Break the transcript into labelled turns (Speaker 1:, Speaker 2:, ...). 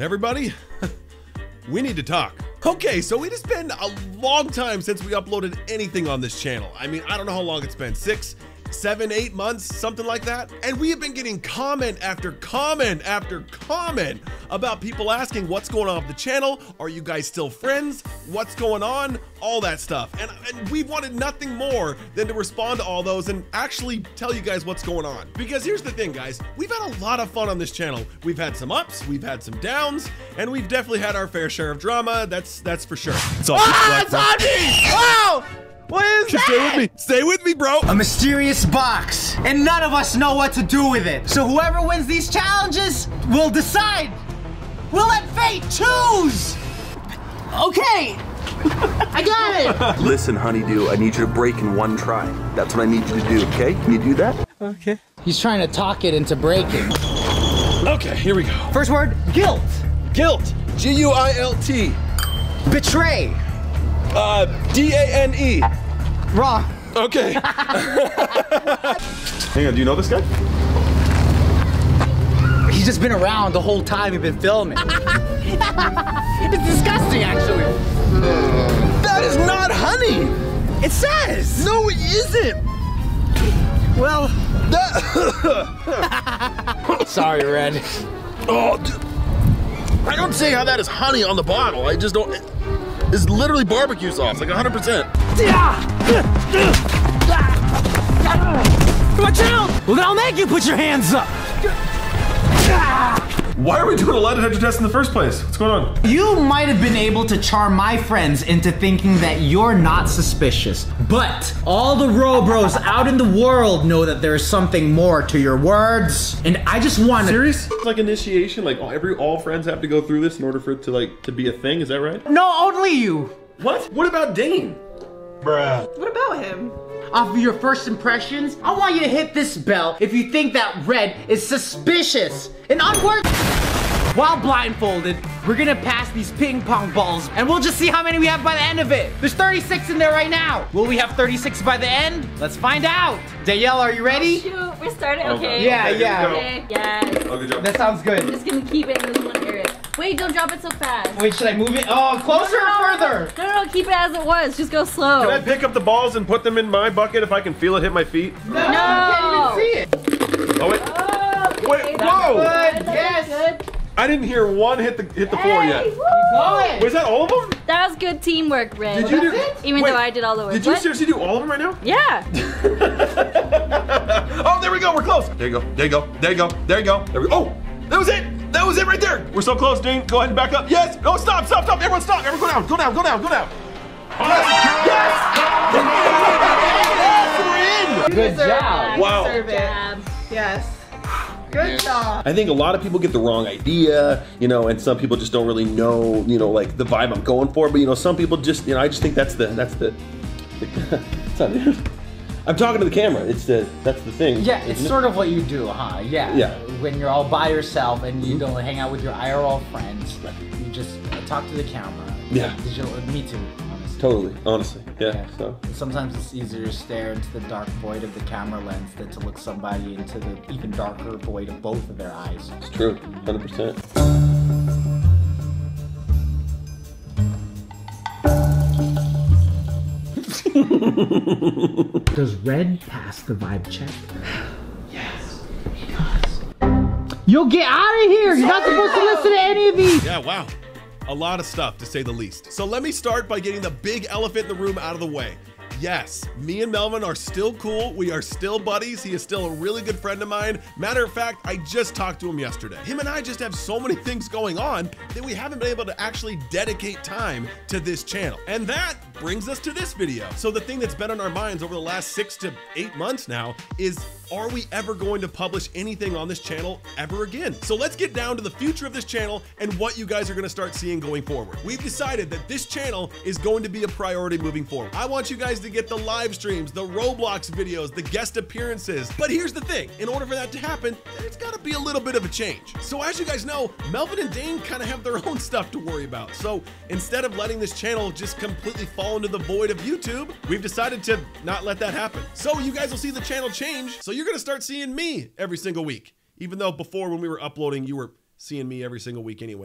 Speaker 1: Everybody, we need to talk. Okay, so it has been a long time since we uploaded anything on this channel. I mean, I don't know how long it's been, six, seven, eight months, something like that. And we have been getting comment after comment after comment about people asking what's going on with the channel. Are you guys still friends? What's going on? All that stuff. And, and we've wanted nothing more than to respond to all those and actually tell you guys what's going on. Because here's the thing, guys. We've had a lot of fun on this channel. We've had some ups, we've had some downs, and we've definitely had our fair share of drama. That's that's for sure. It's all
Speaker 2: Ah, it's on me! Wow! What is
Speaker 1: Just
Speaker 2: that?
Speaker 1: stay with me. Stay with me, bro.
Speaker 2: A mysterious box, and none of us know what to do with it. So whoever wins these challenges will decide. We'll let fate choose. Okay. I got it.
Speaker 3: Listen, honeydew, I need you to break in one try. That's what I need you to do, okay? Can you do that? Okay.
Speaker 2: He's trying to talk it into breaking.
Speaker 1: Okay, here we go.
Speaker 2: First word, guilt.
Speaker 1: Guilt. G U I L T.
Speaker 2: Betray.
Speaker 1: Uh, D A N E.
Speaker 2: Wrong.
Speaker 1: Okay.
Speaker 4: Hang on, do you know this guy?
Speaker 2: Just been around the whole time we've been filming. it's disgusting, actually.
Speaker 4: That is not honey!
Speaker 2: It says.
Speaker 4: No, it isn't!
Speaker 2: Well,
Speaker 4: That.
Speaker 2: sorry, Red.
Speaker 4: oh, I don't see how that is honey on the bottle. I just don't. It's literally barbecue sauce, like 100%.
Speaker 2: Watch out! Well, then I'll make you put your hands up.
Speaker 4: Why are we doing a lie detector test in the first place? What's going on?
Speaker 2: You might have been able to charm my friends into thinking that you're not suspicious, but all the Robros out in the world know that there's something more to your words, and I just want to.
Speaker 4: Serious? It's like initiation, like all, every all friends have to go through this in order for it to like to be a thing. Is that right?
Speaker 2: No, only you.
Speaker 4: What? What about Dane?
Speaker 5: What about him?
Speaker 2: Off of your first impressions, I want you to hit this bell if you think that Red is suspicious and unworthy. While blindfolded, we're gonna pass these ping pong balls and we'll just see how many we have by the end of it. There's 36 in there right now. Will we have 36 by the end? Let's find out. Danielle, are you ready?
Speaker 5: Oh, shoot, we're starting. Okay.
Speaker 2: Yeah,
Speaker 4: Okay,
Speaker 2: yeah.
Speaker 5: Okay. Yes.
Speaker 4: Oh, good job.
Speaker 2: That sounds good.
Speaker 5: I'm just gonna keep it in this one area. Wait, don't drop it so fast.
Speaker 2: Wait, should I move it? Oh, closer
Speaker 5: no,
Speaker 2: or
Speaker 5: no, no,
Speaker 2: further?
Speaker 5: No, no, no, keep it as it was. Just go slow.
Speaker 4: Can I pick up the balls and put them in my bucket if I can feel it hit my feet?
Speaker 2: No, I can't even see it.
Speaker 4: Oh wait,
Speaker 5: Oh,
Speaker 4: Wait,
Speaker 5: okay,
Speaker 4: whoa!
Speaker 2: Good,
Speaker 5: Good,
Speaker 2: yes.
Speaker 5: good.
Speaker 4: I didn't hear one hit the hit the floor yet.
Speaker 5: woo!
Speaker 2: Going.
Speaker 4: Was that all of them?
Speaker 5: That was good teamwork, Red.
Speaker 4: Did you do?
Speaker 2: That's
Speaker 5: Even
Speaker 4: Wait,
Speaker 5: though I did all the work.
Speaker 4: Did you
Speaker 5: What?
Speaker 4: seriously do all of them right now?
Speaker 5: Yeah.
Speaker 4: oh, there we go. We're close. There you go. There you go. There you go. There you go. There we go. Oh, that was it. That was it right there. We're so close, Dean. Go ahead and back up. Yes. No, stop, stop, stop. Everyone stop. Everyone go down. Go down. Go down. Go down. Yes. Yes. We're in.
Speaker 2: Good job.
Speaker 4: Wow.
Speaker 5: Job.
Speaker 6: Yes. Good job.
Speaker 4: I think a lot of people get the wrong idea, you know, and some people just don't really know, you know, like the vibe I'm going for. But you know, some people just, you know, I just think that's the that's the. the it's not, I'm talking to the camera. It's the that's the thing.
Speaker 2: Yeah, it's
Speaker 4: isn't it?
Speaker 2: sort of what you do, huh? Yeah.
Speaker 4: Yeah.
Speaker 2: When you're all by yourself and you don't hang out with your IRL friends, you just uh, talk to the camera.
Speaker 4: Yeah.
Speaker 2: Digital, uh, me too, honestly.
Speaker 4: totally, honestly, yeah.
Speaker 2: Yeah.
Speaker 4: So
Speaker 2: Sometimes it's easier to stare into the dark void of the camera lens than to look somebody into the even darker void of both of their eyes.
Speaker 4: it's true, hundred percent.
Speaker 2: Does Red pass the vibe check? Yes, he does. You'll get out of here! You're not supposed to listen to any of these!
Speaker 1: Yeah, wow. A lot of stuff to say the least. So let me start by getting the big elephant in the room out of the way. Yes, me and Melvin are still cool. We are still buddies. He is still a really good friend of mine. Matter of fact, I just talked to him yesterday. Him and I just have so many things going on that we haven't been able to actually dedicate time to this channel. And that brings us to this video. So the thing that's been on our minds over the last six to eight months now is are we ever going to publish anything on this channel ever again? So let's get down to the future of this channel and what you guys are gonna start seeing going forward. We've decided that this channel is going to be a priority moving forward. I want you guys to get the live streams, the Roblox videos, the guest appearances. But here's the thing, in order for that to happen, it's gotta be a little bit of a change. So as you guys know, Melvin and Dane kind of have their own stuff to worry about. So instead of letting this channel just completely fall into the void of YouTube, we've decided to not let that happen. So you guys will see the channel change. So you're gonna start seeing me every single week. Even though before when we were uploading, you were seeing me every single week anyway.